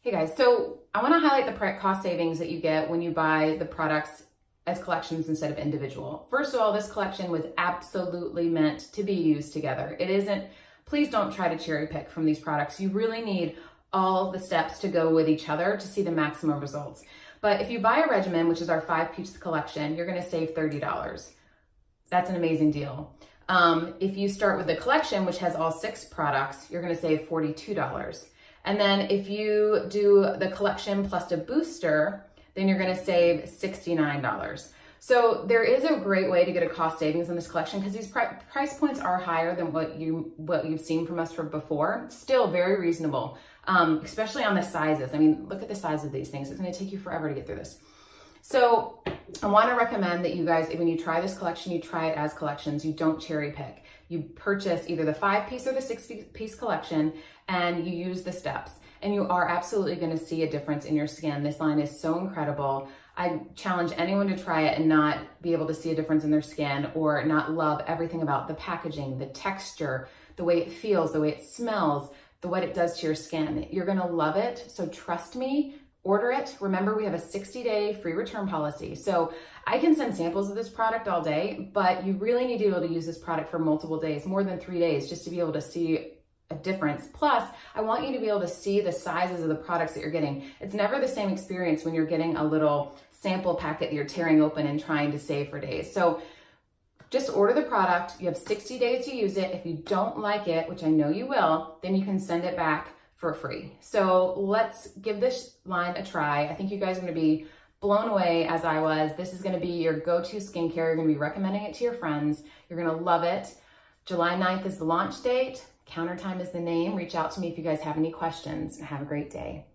Hey guys, so I wanna highlight the cost savings that you get when you buy the products as collections instead of individual. First of all, this collection was absolutely meant to be used together. It isn't, please don't try to cherry pick from these products. You really need all the steps to go with each other to see the maximum results. But if you buy a regimen, which is our five piece collection, you're gonna save $30. That's an amazing deal. Um, if you start with the collection, which has all six products, you're gonna save $42. And then if you do the collection plus a booster, then you're gonna save $69. So there is a great way to get a cost savings in this collection because these pri price points are higher than what you what you've seen from us from before. Still very reasonable, um, especially on the sizes. I mean, look at the size of these things. It's going to take you forever to get through this. So I want to recommend that you guys, when you try this collection, you try it as collections. You don't cherry pick. You purchase either the five piece or the six piece collection and you use the steps and you are absolutely going to see a difference in your skin. This line is so incredible. I challenge anyone to try it and not be able to see a difference in their skin or not love everything about the packaging, the texture, the way it feels, the way it smells, the what it does to your skin. You're going to love it. So trust me, order it. Remember, we have a 60 day free return policy. So I can send samples of this product all day, but you really need to be able to use this product for multiple days, more than three days, just to be able to see a difference. Plus, I want you to be able to see the sizes of the products that you're getting. It's never the same experience when you're getting a little sample packet that you're tearing open and trying to save for days. So just order the product. You have 60 days to use it. If you don't like it, which I know you will, then you can send it back for free. So let's give this line a try. I think you guys are gonna be blown away as I was. This is gonna be your go-to skincare. You're gonna be recommending it to your friends. You're gonna love it. July 9th is the launch date. Countertime is the name. Reach out to me if you guys have any questions. Have a great day.